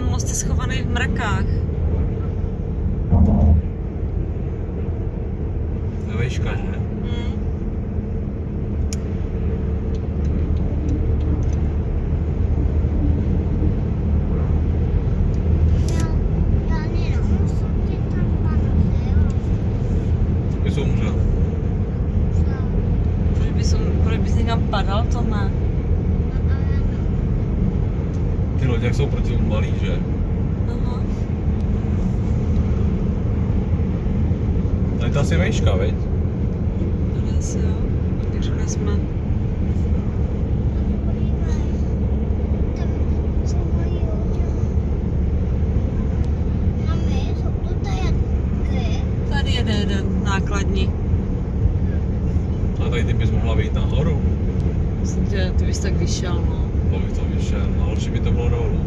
most je schovaný v mrakách. To je vejška, že? Hmm. Proč bys, proč bys někam padal, to ne? Ty lodi jak jsou proti malý, že? Aha. Tady to asi vejška, veď? Tady asi jo. Řekli jsme. Tady jede jeden nákladní. A tady ty bys mohla vyjít nahoru. Myslím, že ty bys tak vyšel, no. To bych to vyšel, no lepší by to bylo dolů.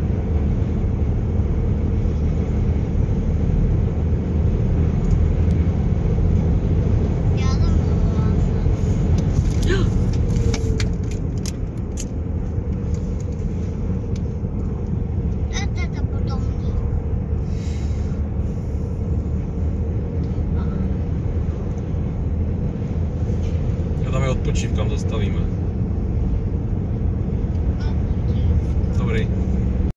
Tam zastavíme.